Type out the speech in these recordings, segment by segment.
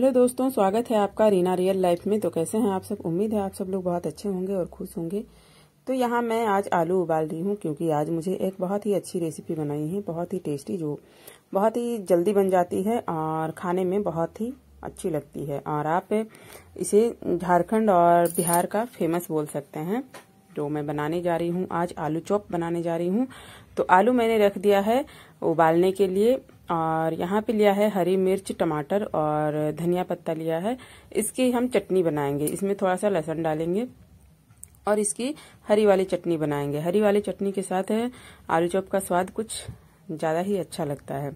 Hello दोस्तों, स्वागत है आपका रीना रियल लाइफ में। तो कैसे हैं आप सब? उम्मीद है आप सब लोग बहुत अच्छे होंगे और खुश होंगे। तो यहाँ मैं आज आलू उबाल रही हूँ क्योंकि आज मुझे एक बहुत ही अच्छी रेसिपी बनाई है, बहुत ही टेस्टी जो बहुत ही जल्दी बन जाती है और खाने में बहुत ही अच्छी लगती है। और आप इसे झारखंड और बिहार का फ़ेमस बोल सकते हैं, जो मैं बनाने जा रही हूँ। आज आलू चॉप बनाने जा रही हूँ। तो आलू मैंने रख दिया है उबालने के लिए। और यहाँ पे लिया है हरी मिर्च, टमाटर और धनिया पत्ता लिया है। इसकी हम चटनी बनाएँगे। इसमें थोड़ा सा लहसुन डालेंगे और इसकी हरी वाली चटनी बनाएँगे। हरी वाली चटनी के साथ है, आलू चॉप का स्वाद कुछ ज़्यादा ही अच्छा लगता है।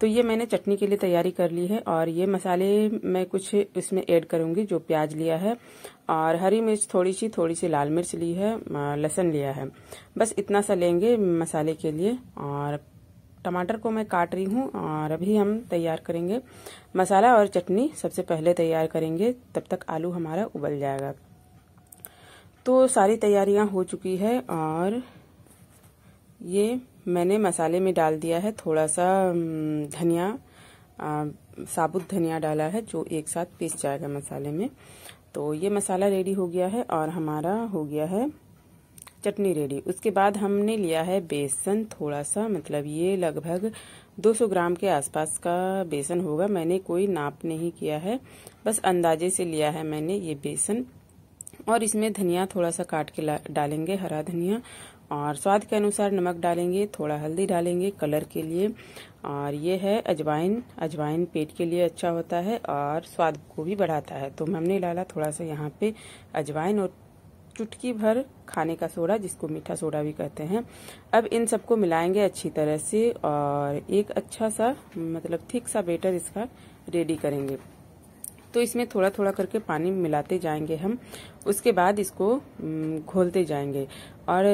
तो ये मैंने चटनी के लिए तैयारी कर ली है और ये मसाले मैं कुछ इसमें ऐड करूँगी जो प्याज लिया है और हरी मिर्च थोड़ी सी थोड़ी सी लाल मिर्च ली है लहसन लिया है। बस इतना सा लेंगे मसाले के लिए और टमाटर को मैं काट रही हूँ और अभी हम तैयार करेंगे मसाला और चटनी सबसे पहले तैयार करेंगे, तब तक आलू हमारा उबल जाएगा। तो सारी तैयारियाँ हो चुकी है और ये मैंने मसाले में डाल दिया है थोड़ा सा धनिया साबुत धनिया डाला है जो एक साथ पीस जाएगा मसाले में। तो ये मसाला रेडी हो गया है और हमारा हो गया है चटनी रेडी उसके बाद हमने लिया है बेसन थोड़ा सा मतलब ये लगभग 200 ग्राम के आसपास का बेसन होगा। मैंने कोई नाप नहीं किया है, बस अंदाजे से लिया है मैंने ये बेसन। और इसमें धनिया थोड़ा सा काट के डालेंगे, हरा धनिया। और स्वाद के अनुसार नमक डालेंगे, थोड़ा हल्दी डालेंगे, कलर के लिए। और ये है अजवाइन। अजवाइन पेट के लिए अच्छा होता है और स्वाद को भी बढ़ाता है। तो हमने डाला थोड़ा सा यहाँ पे अजवाइन और चुटकी भर खाने का सोडा, जिसको मीठा सोडा भी कहते हैं। अब इन सबको मिलाएँगे अच्छी तरह से और एक अच्छा सा मतलब थिक सा बेटर इसका रेडी करेंगे। तो इसमें थोड़ा थोड़ा करके पानी मिलाते जाएँगे हम। उसके बाद इसको घोलते जाएँगे। और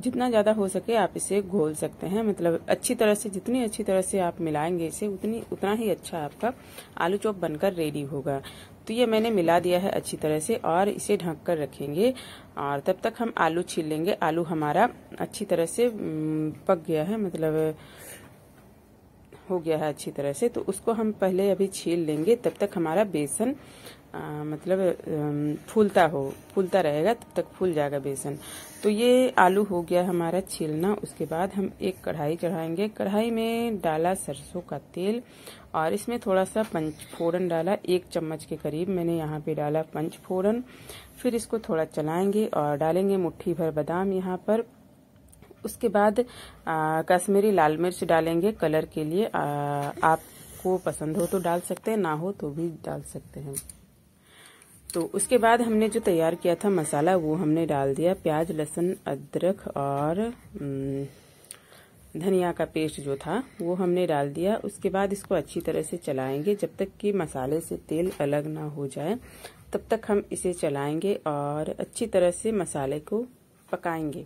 जितना ज़्यादा हो सके आप इसे घोल सकते हैं। मतलब अच्छी तरह से, जितनी अच्छी तरह से आप मिलाएँगे इसे, उतनी, उतना ही अच्छा आपका आलू चॉप बनकर रेडी होगा। तो ये मैंने मिला दिया है अच्छी तरह से और इसे ढक कर रखेंगे। और तब तक हम आलू छील लेंगे आलू हमारा अच्छी तरह से पक गया है मतलब हो गया है अच्छी तरह से। तो उसको हम पहले अभी छील लेंगे। तब तक हमारा बेसन आ, मतलब फूलता हो फूलता रहेगा तब तक फूल जाएगा बेसन। तो ये आलू हो गया हमारा छीलना उसके बाद हम एक कढ़ाई चढ़ाएँगे। कढ़ाई में डाला सरसों का तेल और इसमें थोड़ा सा पंच फोरन डाला एक चम्मच के करीब मैंने यहाँ पे डाला पंच फोरन। फिर इसको थोड़ा चलाएँगे और डालेंगे मुट्ठी भर बादाम यहाँ पर। उसके बाद कश्मीरी लाल मिर्च डालेंगे कलर के लिए। आ, आपको पसंद हो तो डाल सकते हैं ना हो तो भी डाल सकते हैं। तो उसके बाद हमने जो तैयार किया था मसाला, वो हमने डाल दिया। प्याज, लहसुन, अदरक और धनिया का पेस्ट जो था, वो हमने डाल दिया। उसके बाद इसको अच्छी तरह से चलाएँगे। जब तक कि मसाले से तेल अलग ना हो जाए, तब तक हम इसे चलाएँगे और अच्छी तरह से मसाले को पकाएँगे।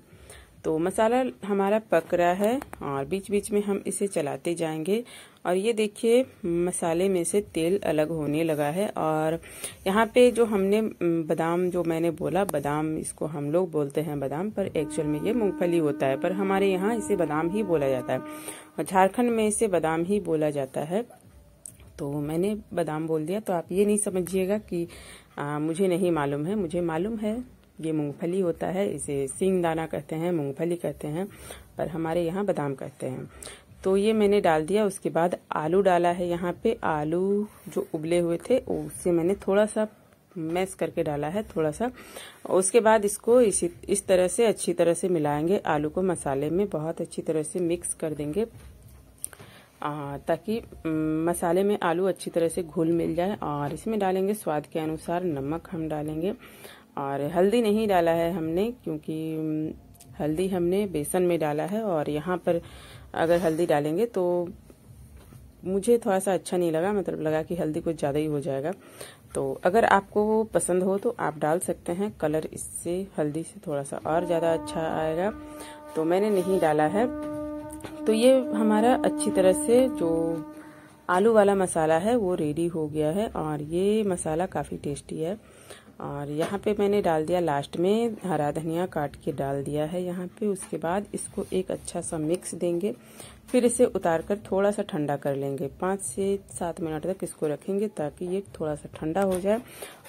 तो मसाला हमारा पक रहा है और बीच बीच में हम इसे चलाते जाएँगे। और ये देखिए मसाले में से तेल अलग होने लगा है और यहाँ पे जो हमने बादाम जो मैंने बोला बादाम इसको हम लोग बोलते हैं बादाम पर एक्चुअल में ये मूंगफली होता है पर हमारे यहाँ इसे बादाम ही बोला जाता है और झारखंड में इसे बादाम ही बोला जाता है। तो मैंने बादाम बोल दिया तो आप ये नहीं समझिएगा कि आ, मुझे नहीं मालूम है मुझे मालूम है ये मूंगफली होता है इसे सिंग दाना कहते हैं मूंगफली कहते हैं पर हमारे यहाँ बादाम कहते हैं। तो ये मैंने डाल दिया उसके बाद आलू डाला है यहाँ पे। आलू जो उबले हुए थे उससे मैंने थोड़ा सा मैश करके डाला है थोड़ा सा उसके बाद इसको इसी इस तरह से अच्छी तरह से मिलाएँगे। आलू को मसाले में बहुत अच्छी तरह से मिक्स कर देंगे। आ, ताकि मसाले में आलू अच्छी तरह से घुल मिल जाए और इसमें डालेंगे स्वाद के अनुसार नमक हम डालेंगे। और हल्दी नहीं डाला है हमने क्योंकि हल्दी हमने बेसन में डाला है और यहाँ पर अगर हल्दी डालेंगे तो मुझे थोड़ा सा अच्छा नहीं लगा मतलब लगा कि हल्दी कुछ ज़्यादा ही हो जाएगा। तो अगर आपको वो पसंद हो तो आप डाल सकते हैं। कलर इससे, हल्दी से थोड़ा सा और ज़्यादा अच्छा आएगा। तो मैंने नहीं डाला है। तो ये हमारा अच्छी तरह से जो आलू वाला मसाला है, वो रेडी हो गया है और ये मसाला काफ़ी टेस्टी है। और यहाँ पे मैंने डाल दिया लास्ट में हरा धनिया काट के डाल दिया है यहाँ पे। उसके बाद इसको एक अच्छा सा मिक्स देंगे। फिर इसे उतार कर थोड़ा सा ठंडा कर लेंगे। पाँच से सात मिनट तक इसको रखेंगे ताकि ये थोड़ा सा ठंडा हो जाए।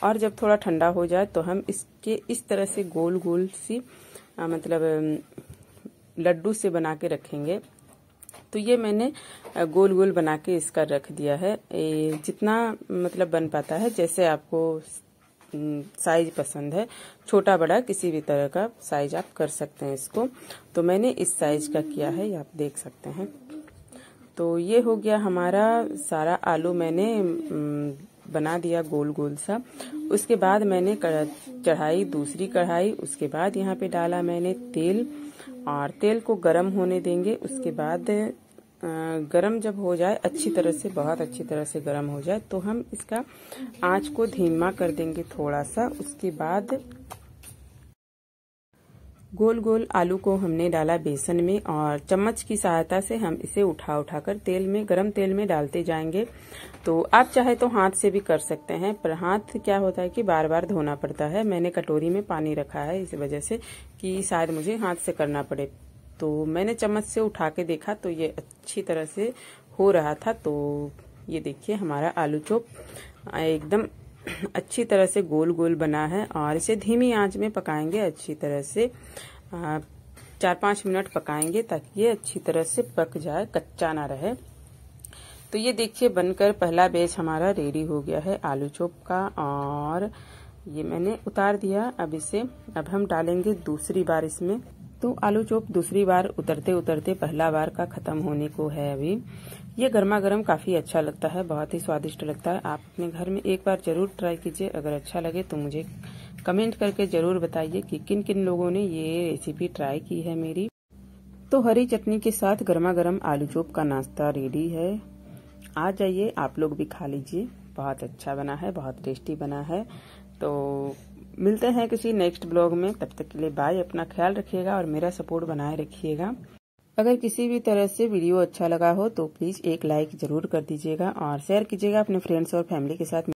और जब थोड़ा ठंडा हो जाए तो हम इसके इस तरह से गोल गोल सी आ, मतलब लड्डू से बना के रखेंगे। तो ये मैंने गोल गोल बना के इसका रख दिया है। जितना मतलब बन पाता है जैसे आपको साइज़ पसंद है। छोटा, बड़ा, किसी भी तरह का साइज़ आप कर सकते हैं इसको। तो मैंने इस साइज़ का किया है आप देख सकते हैं। तो ये हो गया हमारा सारा आलू मैंने बना दिया गोल गोल सा। उसके बाद मैंने चढ़ाई दूसरी कढ़ाई, उसके बाद यहाँ पे डाला मैंने तेल। और तेल को गरम होने देंगे, उसके बाद गरम जब हो जाए, अच्छी तरह से, बहुत अच्छी तरह से गरम हो जाए तो हम इसका आँच को धीमा कर देंगे थोड़ा सा उसके बाद गोल गोल आलू को हमने डाला बेसन में और चम्मच की सहायता से हम इसे उठा उठाकर तेल में, गरम तेल में डालते जाएँगे। तो आप चाहे तो हाथ से भी कर सकते हैं, पर हाथ क्या होता है कि बार बार धोना पड़ता है। मैंने कटोरी में पानी रखा है इस वजह से कि शायद मुझे हाथ से करना पड़े। तो मैंने चम्मच से उठा के देखा तो ये अच्छी तरह से हो रहा था। तो ये देखिए, हमारा आलू चोप एकदम अच्छी तरह से गोल गोल बना है और इसे धीमी आँच में पकाएँगे, अच्छी तरह से चार पाँच मिनट पकाएँगे ताकि ये अच्छी तरह से पक जाए, कच्चा ना रहे। तो ये देखिए, बनकर पहला बेच हमारा रेडी हो गया है आलू चोप का और ये मैंने उतार दिया। अब इसे, अब हम डालेंगे दूसरी बार इसमें। तो आलू चोप दूसरी बार उतरते उतरते पहला बार का खत्म होने को है अभी। ये गर्मा गर्म काफ़ी अच्छा लगता है, बहुत ही स्वादिष्ट लगता है। आप अपने घर में एक बार ज़रूर ट्राई कीजिए, अगर अच्छा लगे तो मुझे कमेंट करके ज़रूर बताइए कि किन किन लोगों ने ये रेसिपी ट्राई की है मेरी। तो हरी चटनी के साथ गर्मा गर्म आलू चोप का नाश्ता रेडी है। आ जाइए, आप लोग भी खा लीजिए। बहुत अच्छा बना है, बहुत टेस्टी बना है। तो मिलते हैं किसी नेक्स्ट ब्लॉग में। तब तक के लिए बाय अपना ख्याल रखिएगा और मेरा सपोर्ट बनाए रखिएगा। अगर किसी भी तरह से वीडियो अच्छा लगा हो तो प्लीज़ एक लाइक ज़रूर कर दीजिएगा और शेयर कीजिएगा अपने फ्रेंड्स और फैमिली के साथ।